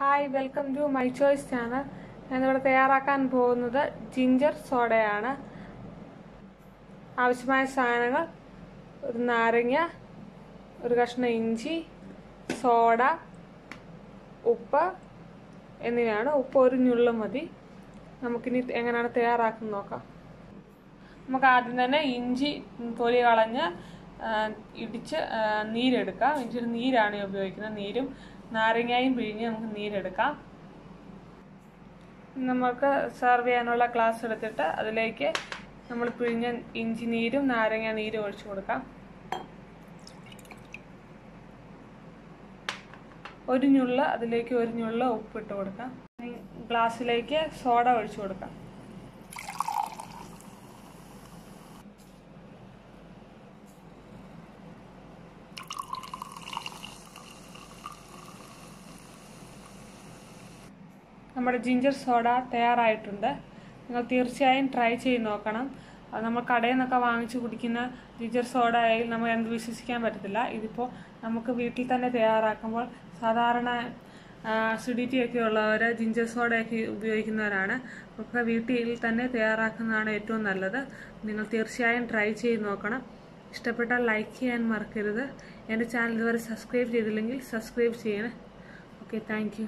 Hi welcome to my choice channel ഞാനിവിടെ തയ്യാറാക്കാൻ പോകുന്നത് ജിഞ്ചർ സോഡയാണ് ആവശ്യമായ സാധനങ്ങൾ ഒരു നാരങ്ങ ഒരു കഷ്ണം ഇഞ്ചി സോഡ ഉപ്പ് എന്നിവയാണ്. ഉപ്പ് ഒരു ഞുള്ളു മതി. നമുക്കിനി എങ്ങനെയാണ് തയ്യാറാക്കുന്നത് നോക്കാം. നമുക്ക് ആദ്യം തന്നെ ഇഞ്ചി തൊലി കളഞ്ഞ് ഇടിച്ച് നീരെടുക്കാം. ഇഞ്ചിയുടെ നീരാണ് ഉപയോഗിക്കുന്നത്. നീരും നാരങ്ങയും പിഴിഞ്ഞ് നമുക്ക് നീരെടുക്കാം. നമുക്ക് സെർവ് ചെയ്യാനുള്ള ഗ്ലാസ് എടുത്തിട്ട് അതിലേക്ക് നമ്മൾ പിഴിഞ്ഞ ഇഞ്ചി നീരും നാരങ്ങ നീരും ഒഴിച്ചു കൊടുക്കാം. ഒരു ഞുള്ള അതിലേക്ക് ഒരു ഞുള്ള ഉപ്പിട്ട് കൊടുക്കാം. ഗ്ലാസ്സിലേക്ക് സോഡ ഒഴിച്ചു കൊടുക്കാം. നമ്മുടെ ജിഞ്ചർ സോഡ തയ്യാറായിട്ടുണ്ട്. നിങ്ങൾ തീർച്ചയായും ട്രൈ ചെയ്ത് നോക്കണം. നമ്മൾ കടയിൽ നിന്നൊക്കെ വാങ്ങിച്ച് കുടിക്കുന്ന ജിഞ്ചർ സോഡ ആയാലും നമ്മൾ എന്ത് വിശ്വസിക്കാൻ പറ്റത്തില്ല. ഇതിപ്പോൾ നമുക്ക് വീട്ടിൽ തന്നെ തയ്യാറാക്കുമ്പോൾ സാധാരണ അസിഡിറ്റി ഒക്കെ ഉള്ളവർ ജിഞ്ചർ സോഡയൊക്കെ ഉപയോഗിക്കുന്നവരാണ്. ഒക്കെ വീട്ടിൽ തന്നെ തയ്യാറാക്കുന്നതാണ് ഏറ്റവും നല്ലത്. നിങ്ങൾ തീർച്ചയായും ട്രൈ ചെയ്ത് നോക്കണം. ഇഷ്ടപ്പെട്ടാൽ ലൈക്ക് ചെയ്യാൻ മറക്കരുത്. എന്റെ ചാനൽ ഇതുവരെ സബ്സ്ക്രൈബ് ചെയ്തില്ലെങ്കിൽ സബ്സ്ക്രൈബ് ചെയ്യണേ. Okay thank